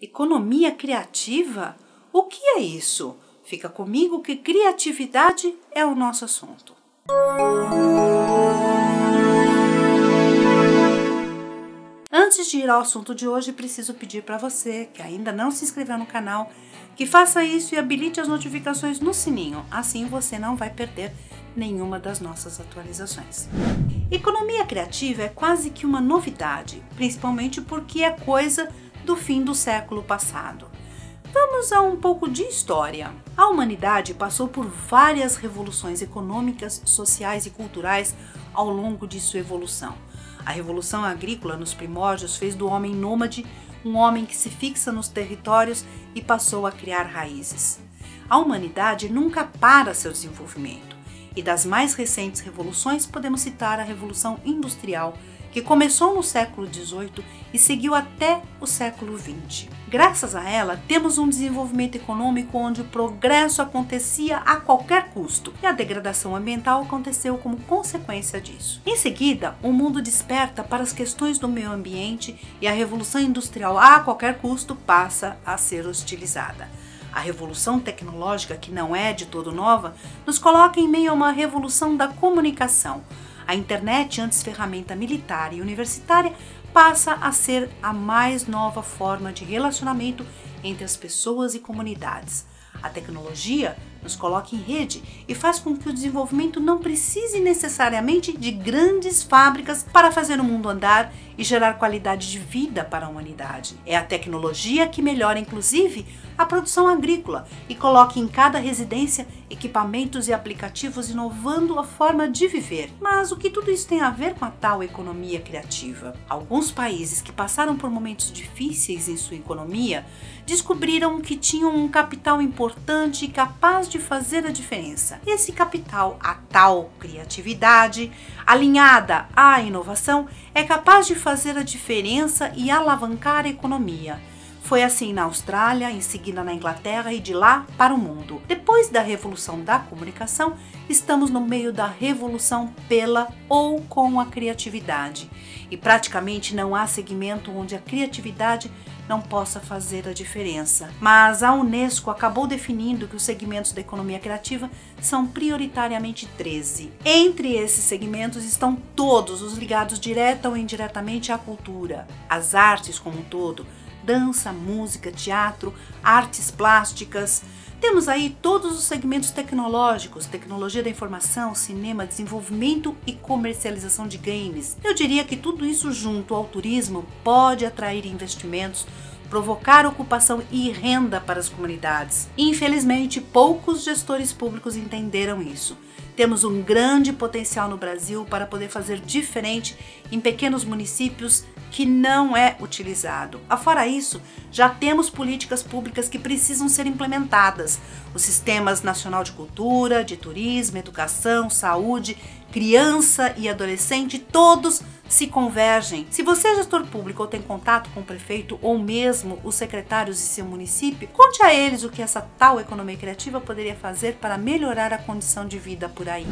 Economia criativa? O que é isso? Fica comigo que criatividade é o nosso assunto. Antes de ir ao assunto de hoje, preciso pedir para você que ainda não se inscreveu no canal que faça isso e habilite as notificações no sininho, assim você não vai perder nenhuma das nossas atualizações. Economia criativa é quase que uma novidade, principalmente porque é coisa do fim do século passado. Vamos a um pouco de história. A humanidade passou por várias revoluções econômicas, sociais e culturais ao longo de sua evolução. A revolução agrícola nos primórdios fez do homem nômade um homem que se fixa nos territórios e passou a criar raízes. A humanidade nunca para seu desenvolvimento. E das mais recentes revoluções podemos citar a Revolução Industrial, que começou no século XVIII e seguiu até o século XX. Graças a ela, temos um desenvolvimento econômico onde o progresso acontecia a qualquer custo e a degradação ambiental aconteceu como consequência disso. Em seguida, o mundo desperta para as questões do meio ambiente e a revolução industrial a qualquer custo passa a ser hostilizada. A revolução tecnológica, que não é de todo nova, nos coloca em meio a uma revolução da comunicação a internet, antes ferramenta militar e universitária, passa a ser a mais nova forma de relacionamento entre as pessoas e comunidades. A tecnologia nos coloca em rede e faz com que o desenvolvimento não precise necessariamente de grandes fábricas para fazer o mundo andar e gerar qualidade de vida para a humanidade. É a tecnologia que melhora, inclusive, a produção agrícola e coloca em cada residência equipamentos e aplicativos inovando a forma de viver. Mas o que tudo isso tem a ver com a tal economia criativa? Alguns países que passaram por momentos difíceis em sua economia descobriram que tinham um capital importante e capaz de fazer a diferença. Esse capital, a tal criatividade, alinhada à inovação, é capaz de fazer a diferença e alavancar a economia. Foi assim na Austrália, em seguida na Inglaterra e de lá para o mundo. Depois da revolução da comunicação, estamos no meio da revolução pela ou com a criatividade. E praticamente não há segmento onde a criatividade não possa fazer a diferença. Mas a Unesco acabou definindo que os segmentos da economia criativa são prioritariamente 13. Entre esses segmentos estão todos os ligados direta ou indiretamente à cultura, às artes como um todo, dança, música, teatro, artes plásticas. Temos aí todos os segmentos tecnológicos, tecnologia da informação, cinema, desenvolvimento e comercialização de games. Eu diria que tudo isso junto ao turismo pode atrair investimentos provocar ocupação e renda para as comunidades. Infelizmente, poucos gestores públicos entenderam isso. Temos um grande potencial no Brasil para poder fazer diferente em pequenos municípios que não é utilizado. Afora isso, já temos políticas públicas que precisam ser implementadas. Os sistemas nacional de cultura, de turismo, educação, saúde, criança e adolescente, todos se convergem. Se você é gestor público ou tem contato com o prefeito ou mesmo os secretários de seu município, conte a eles o que essa tal economia criativa poderia fazer para melhorar a condição de vida por aí.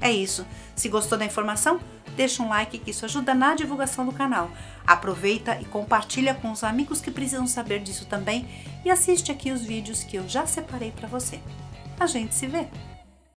É isso. Se gostou da informação, deixa um like que isso ajuda na divulgação do canal. Aproveita e compartilha com os amigos que precisam saber disso também e assiste aqui os vídeos que eu já separei para você. A gente se vê!